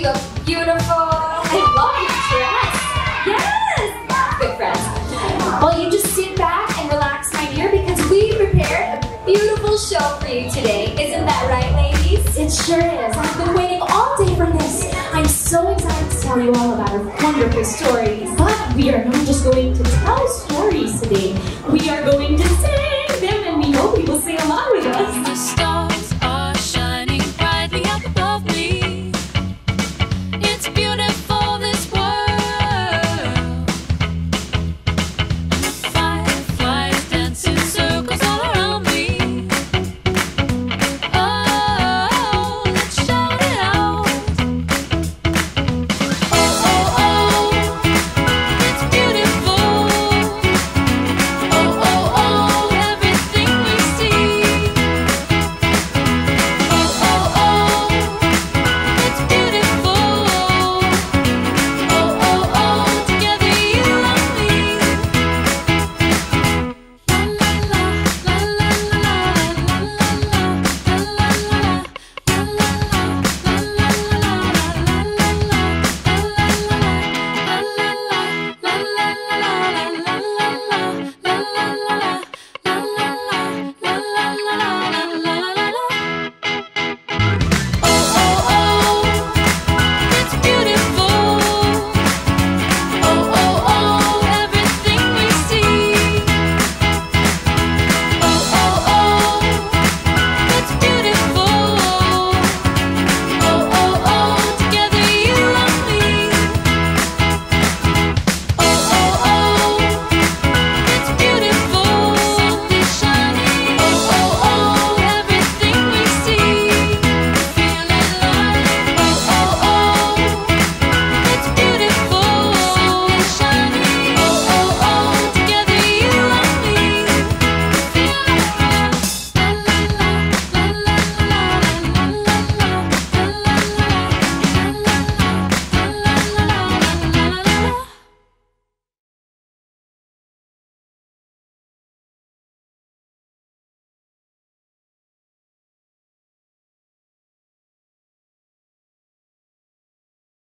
You look beautiful? I love your dress. Yes! Good friends. Well, you just sit back and relax, my dear, because we prepared a beautiful show for you today. Isn't that right, ladies? It sure is. I've been waiting all day for this. I'm so excited to tell you all about our wonderful stories. But we are not just going to tell stories today. We are going to